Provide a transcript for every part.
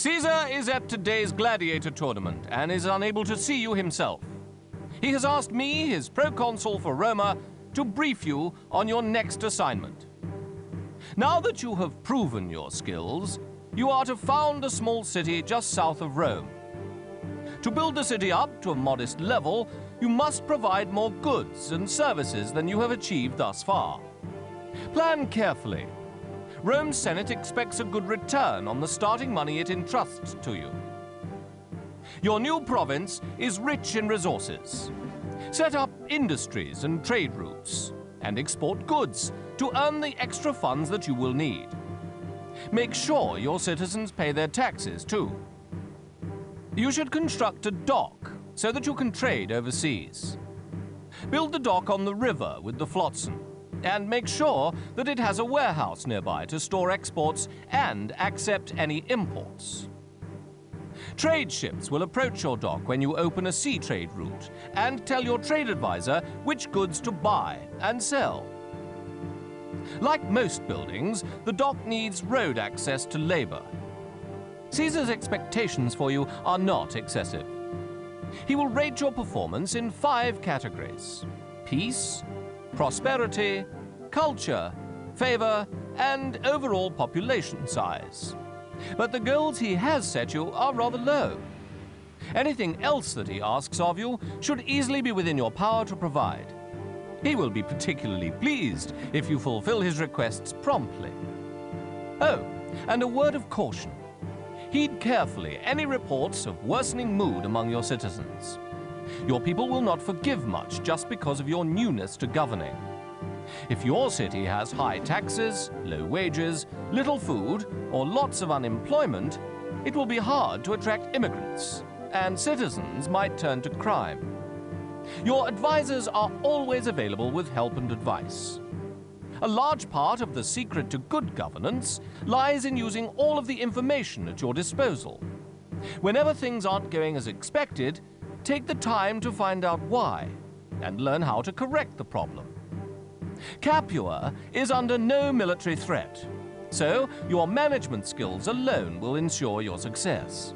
Caesar is at today's gladiator tournament and is unable to see you himself. He has asked me, his proconsul for Roma, to brief you on your next assignment. Now that you have proven your skills, you are to found a small city just south of Rome. To build the city up to a modest level, you must provide more goods and services than you have achieved thus far. Plan carefully. Rome's Senate expects a good return on the starting money it entrusts to you. Your new province is rich in resources. Set up industries and trade routes, and export goods to earn the extra funds that you will need. Make sure your citizens pay their taxes too. You should construct a dock so that you can trade overseas. Build the dock on the river with the flotsam and make sure that it has a warehouse nearby to store exports and accept any imports. Trade ships will approach your dock when you open a sea trade route and tell your trade advisor which goods to buy and sell. Like most buildings, the dock needs road access to labor. Caesar's expectations for you are not excessive. He will rate your performance in five categories peace, prosperity, culture, favor, and overall population size. But the goals he has set you are rather low. Anything else that he asks of you should easily be within your power to provide. He will be particularly pleased if you fulfill his requests promptly. Oh, and a word of caution. Heed carefully any reports of worsening mood among your citizens. Your people will not forgive much just because of your newness to governing. If your city has high taxes, low wages, little food, or lots of unemployment, it will be hard to attract immigrants, and citizens might turn to crime. Your advisors are always available with help and advice. A large part of the secret to good governance lies in using all of the information at your disposal. Whenever things aren't going as expected, take the time to find out why and learn how to correct the problem. Capua is under no military threat, so your management skills alone will ensure your success.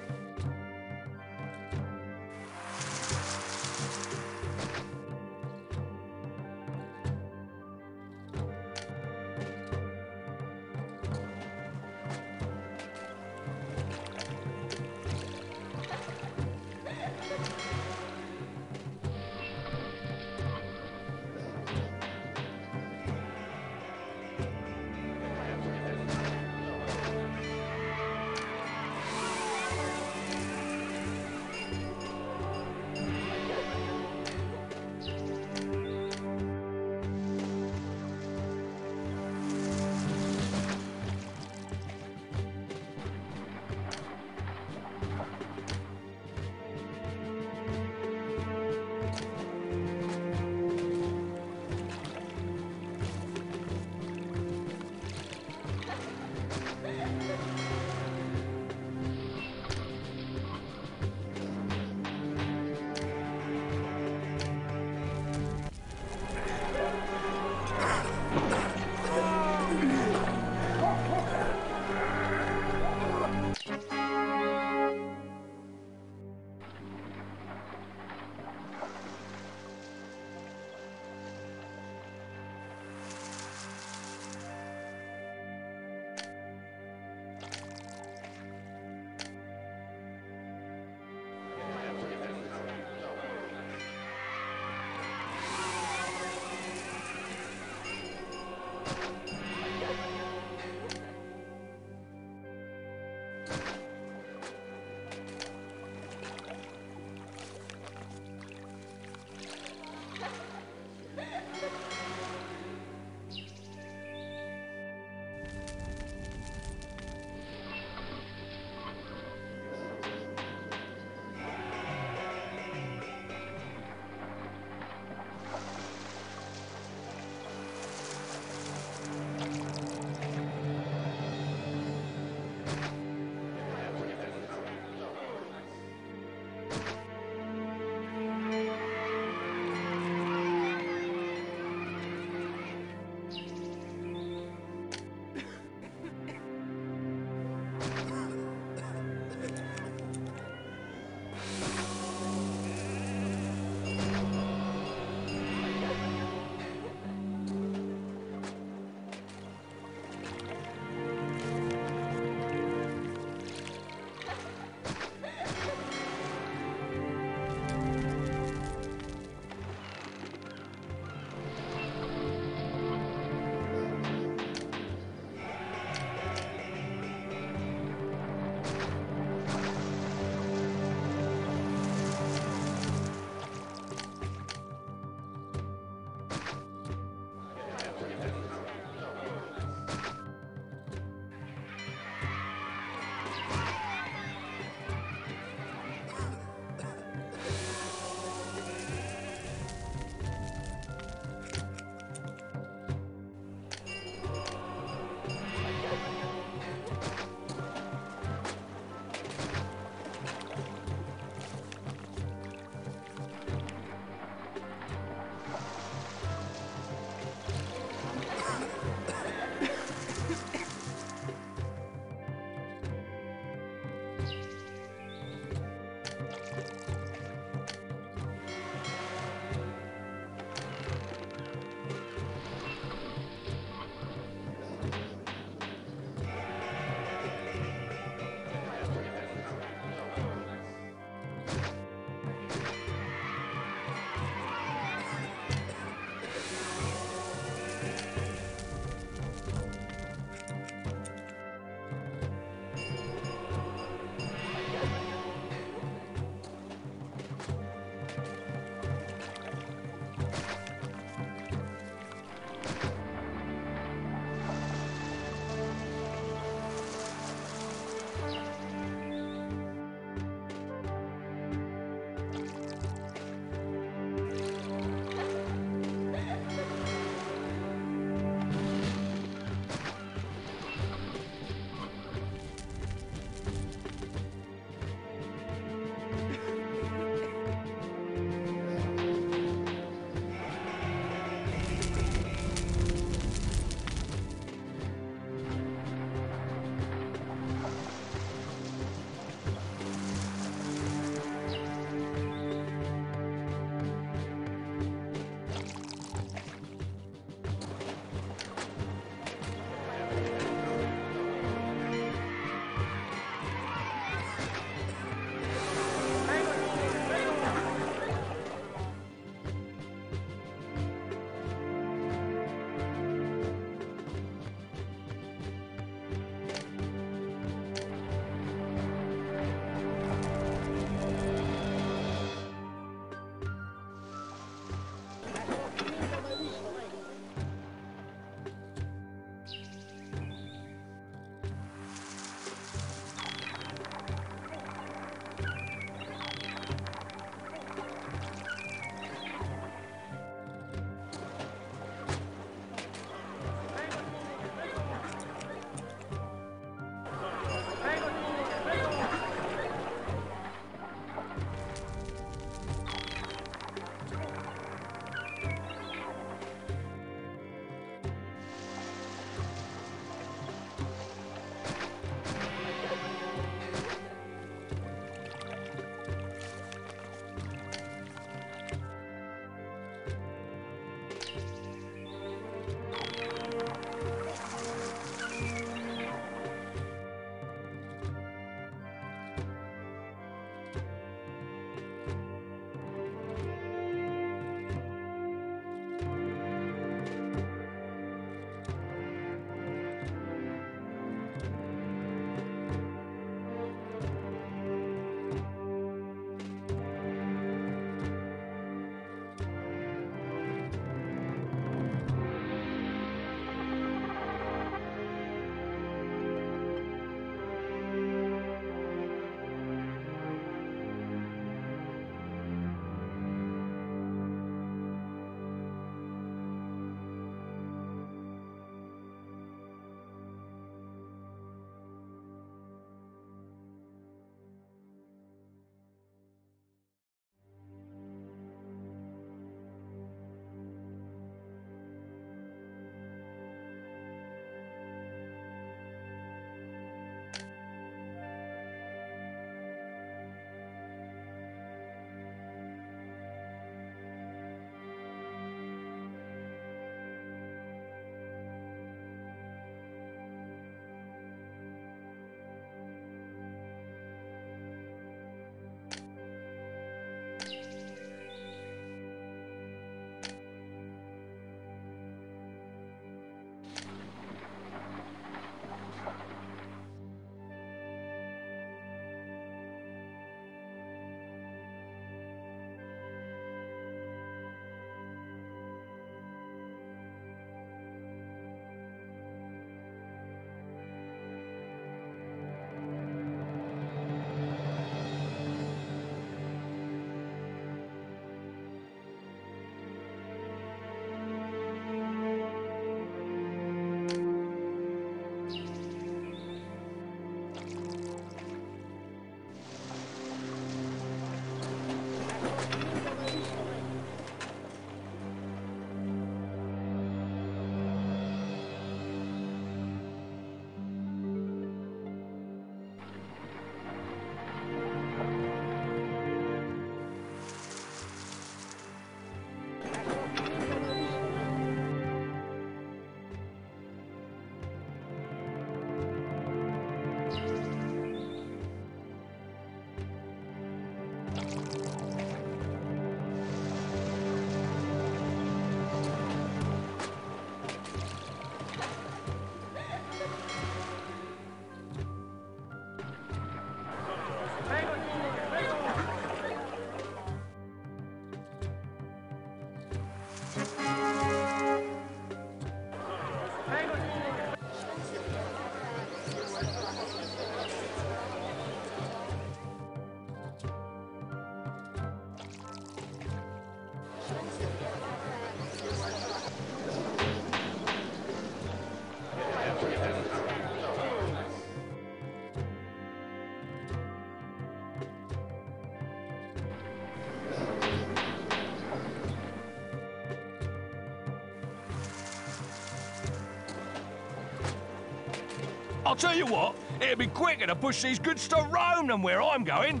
I'll tell you what, it'd be quicker to push these goods to Rome than where I'm going.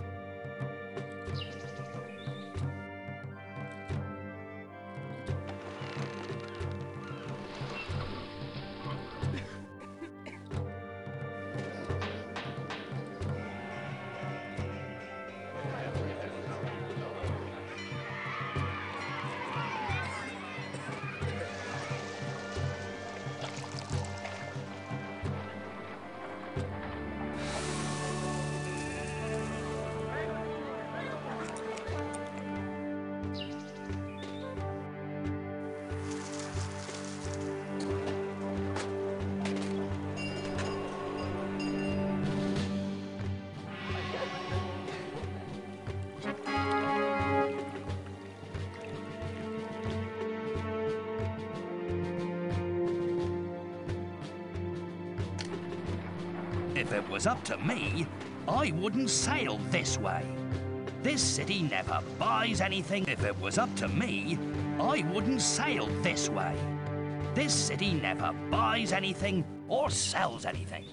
If it was up to me, I wouldn't sail this way. This city never buys anything. If it was up to me, I wouldn't sail this way. This city never buys anything or sells anything.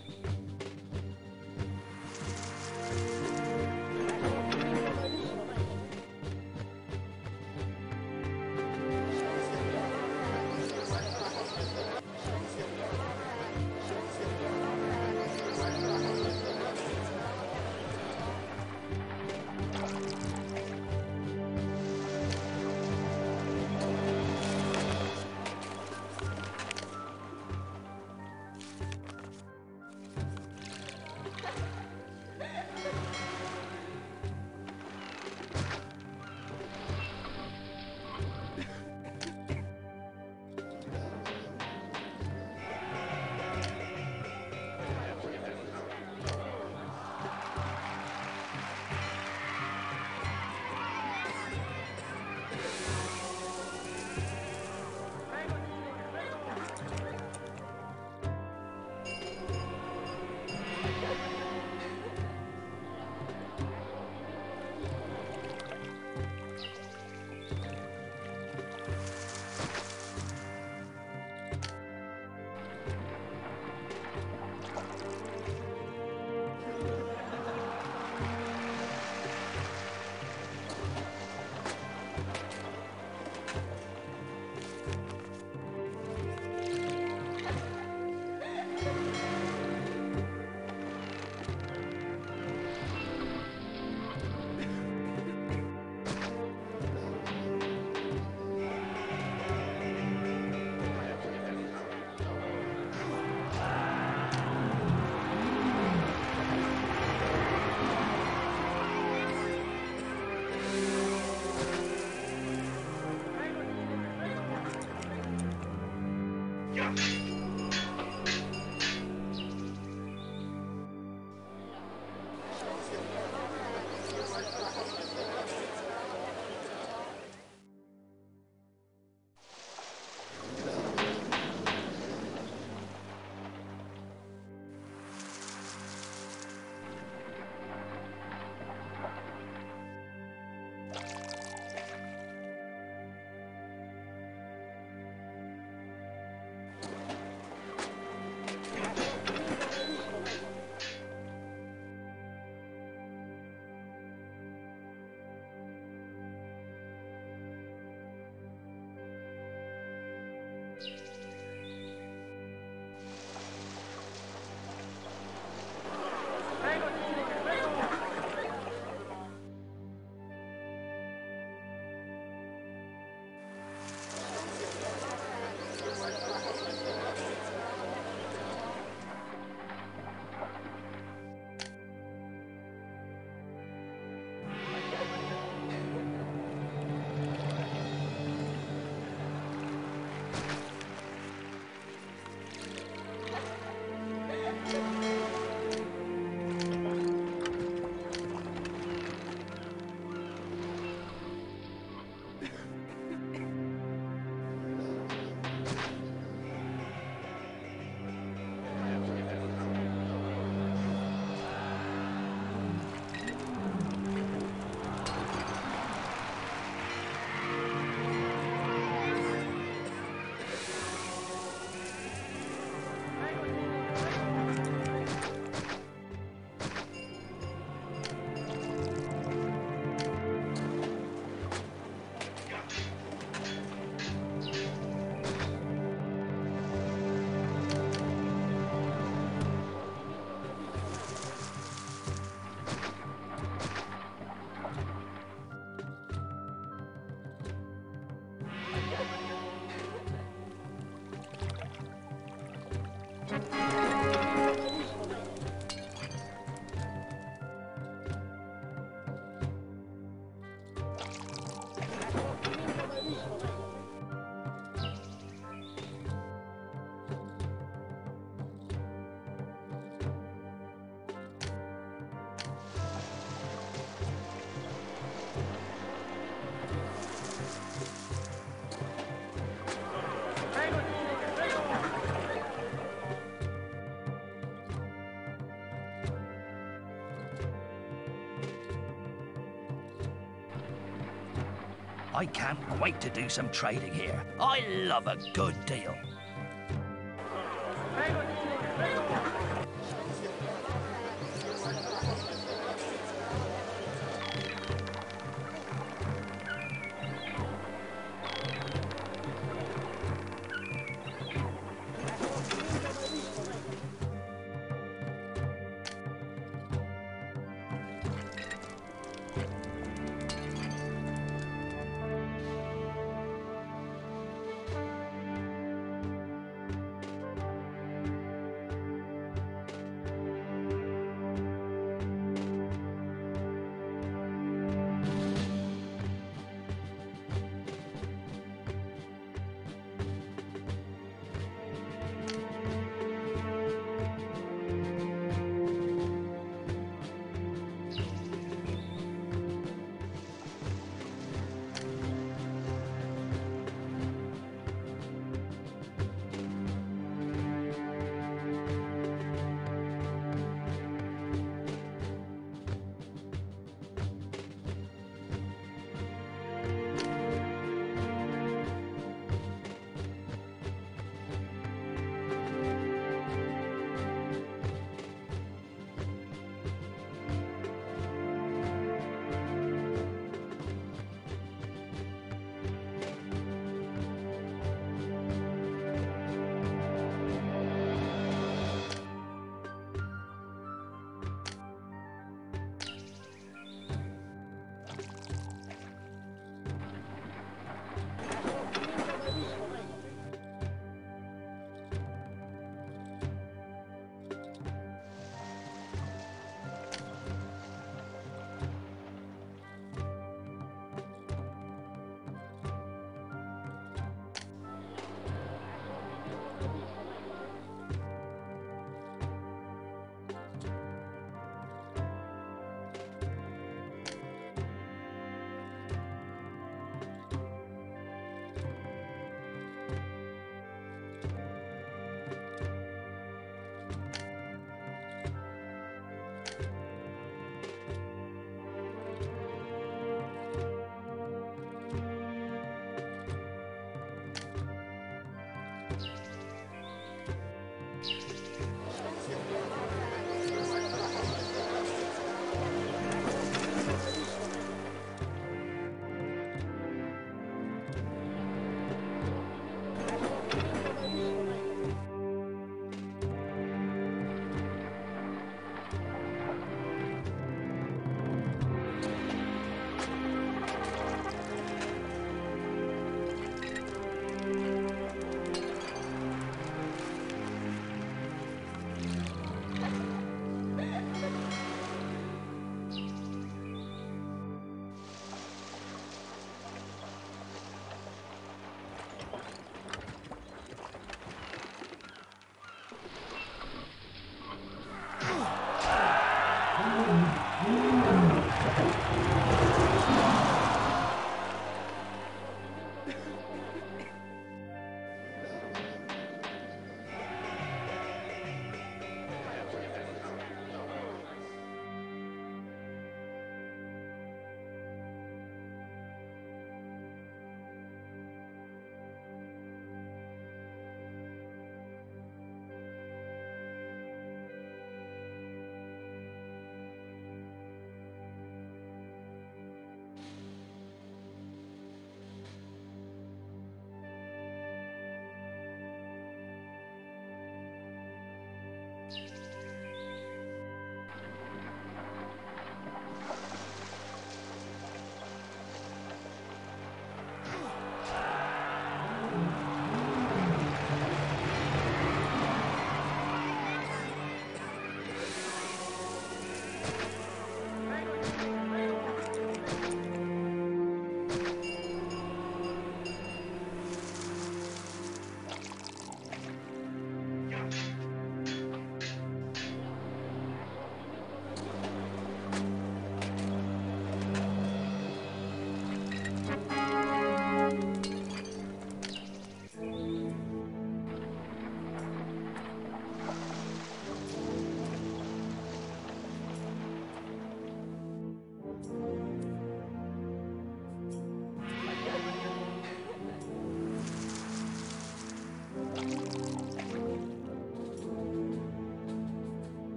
I can't wait to do some trading here. I love a good deal.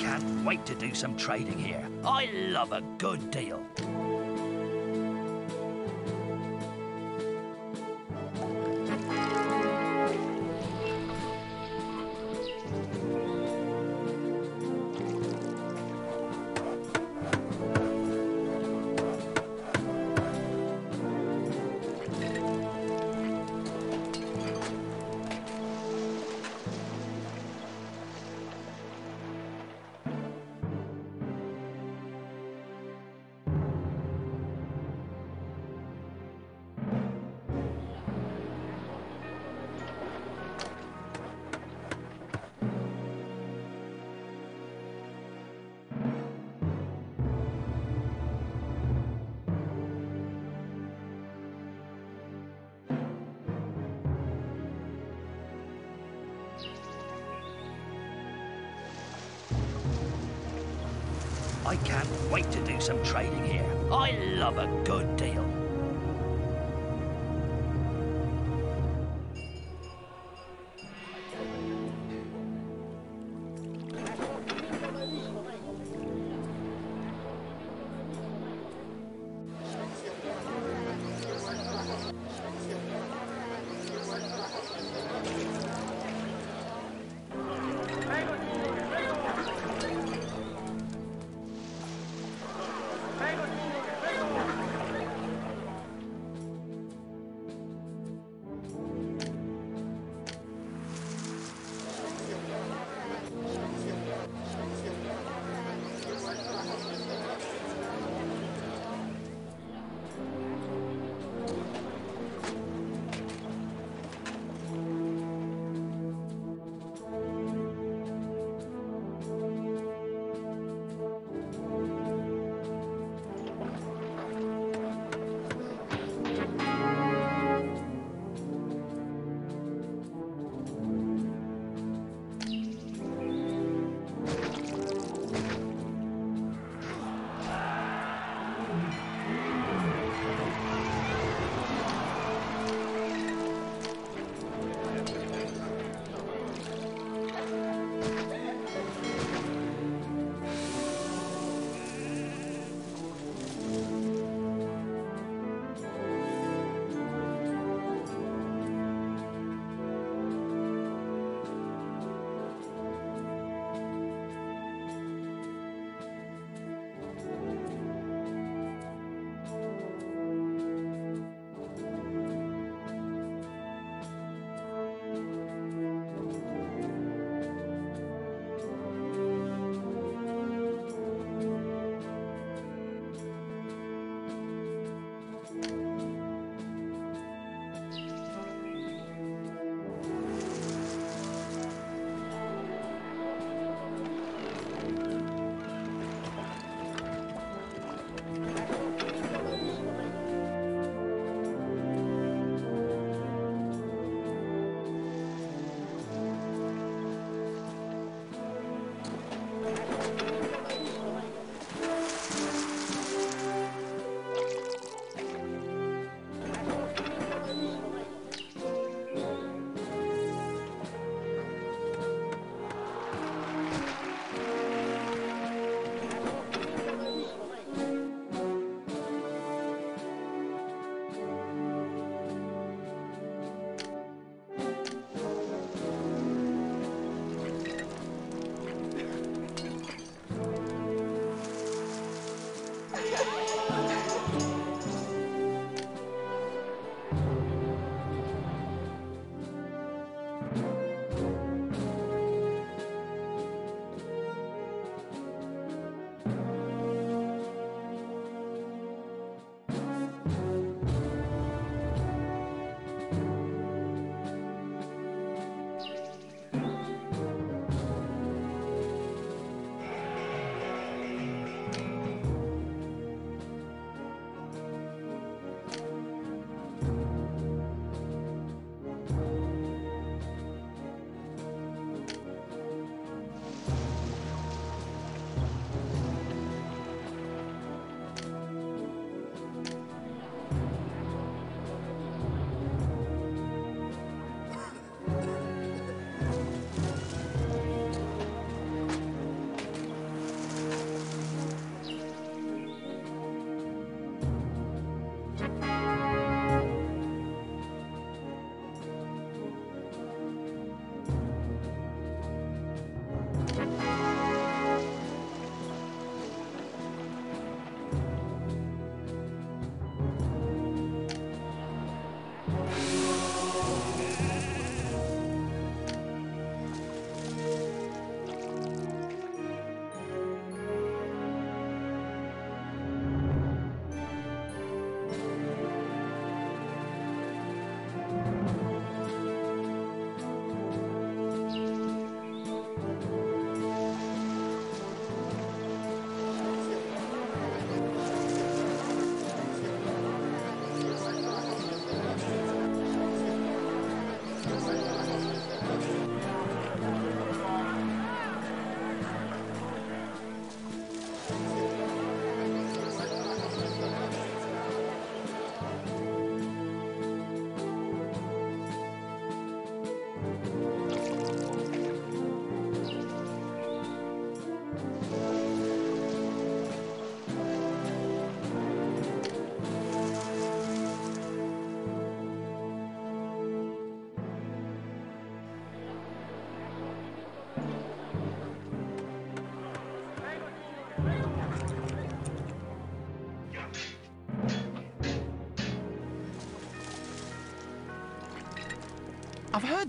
Can't wait to do some trading here. I love a good deal.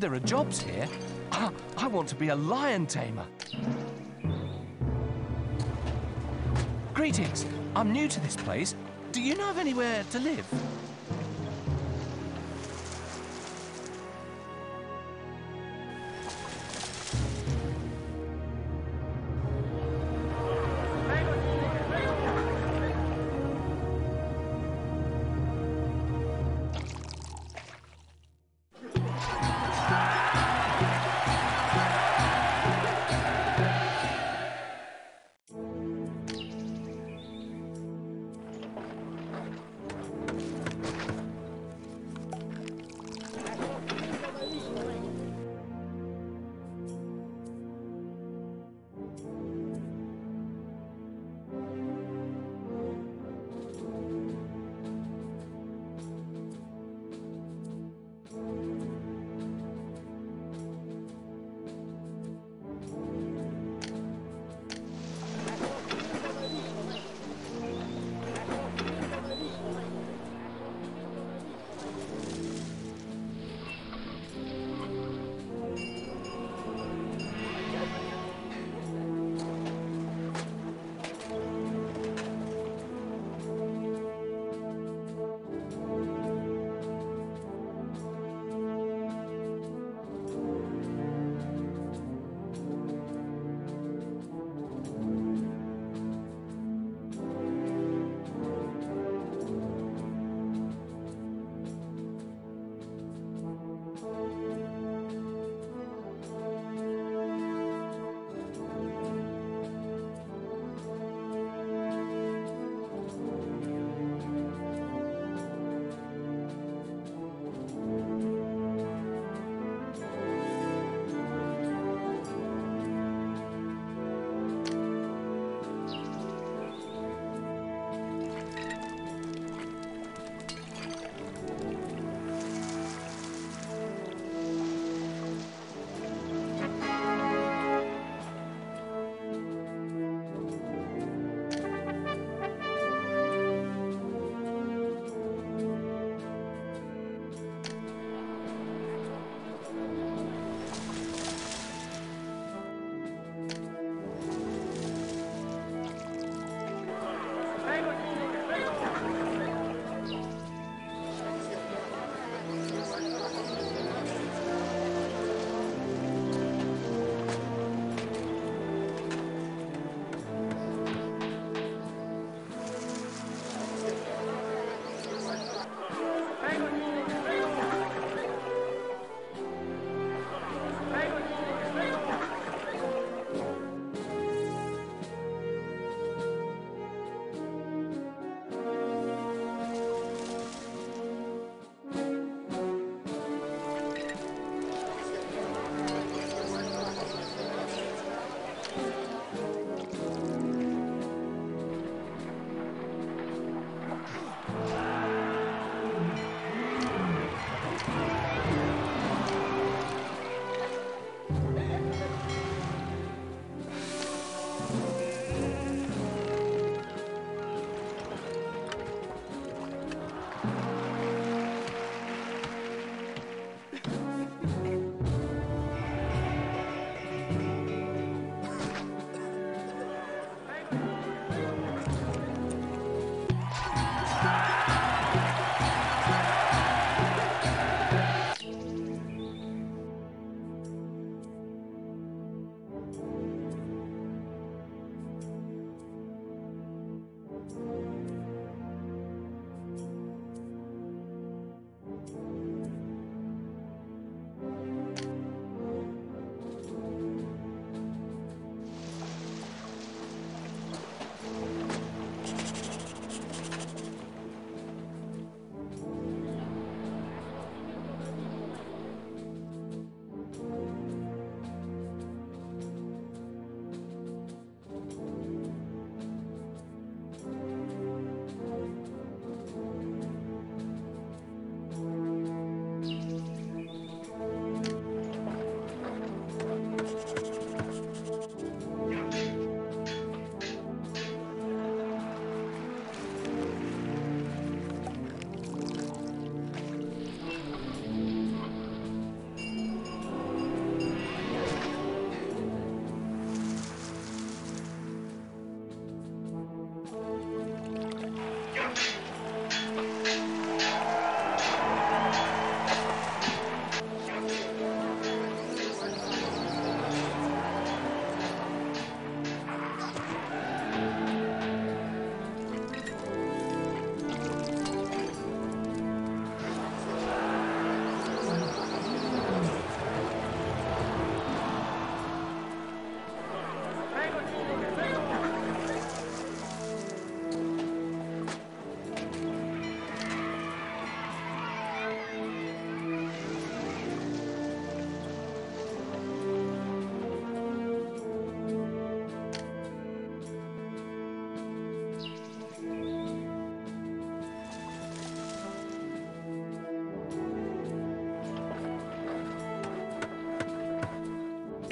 There are jobs here. Ah, I want to be a lion tamer. Greetings. I'm new to this place. Do you know of anywhere to live?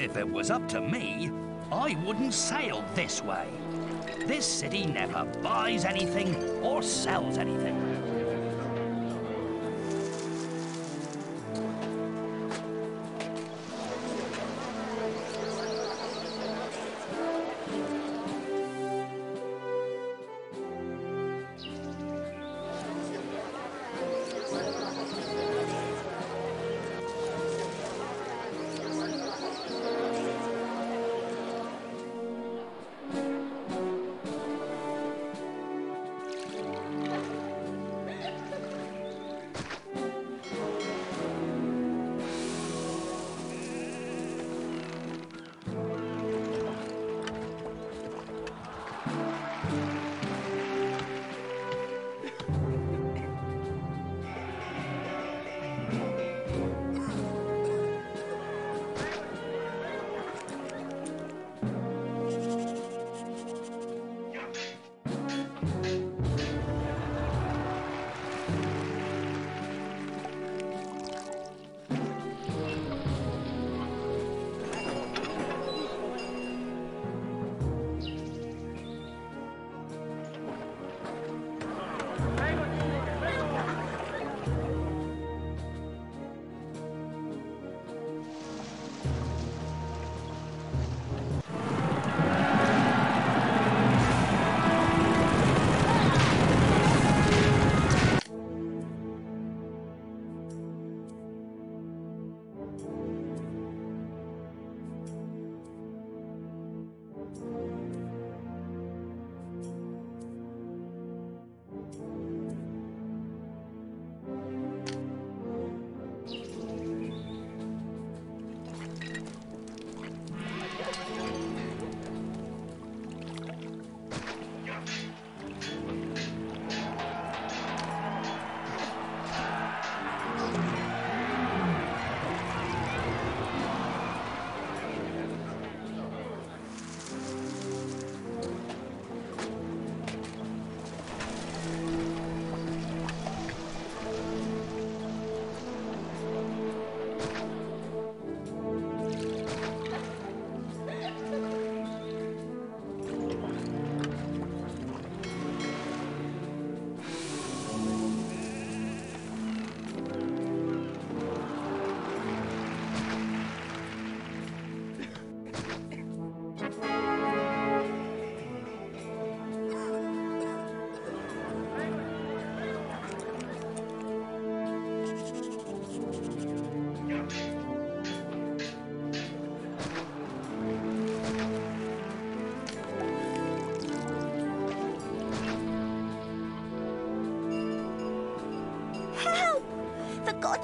If it was up to me, I wouldn't sail this way. This city never buys anything or sells anything.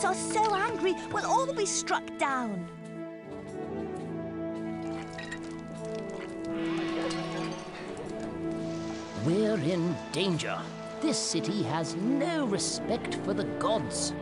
Are so angry, we'll all be struck down. We're in danger. This city has no respect for the gods.